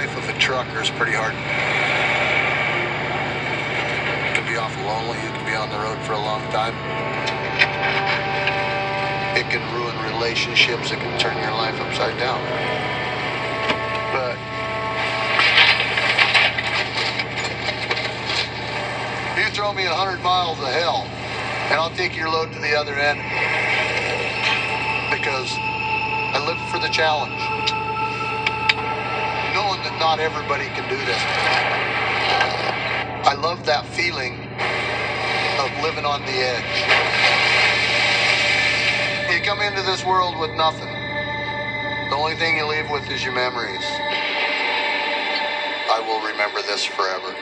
life of a trucker is pretty hard. You can be awful lonely. You can be on the road for a long time. It can ruin relationships. It can turn your life upside down. But you throw me a hundred miles of hell, and I'll take your load to the other end because I live for the challenge not everybody can do this. I love that feeling of living on the edge. You come into this world with nothing. The only thing you leave with is your memories. I will remember this forever.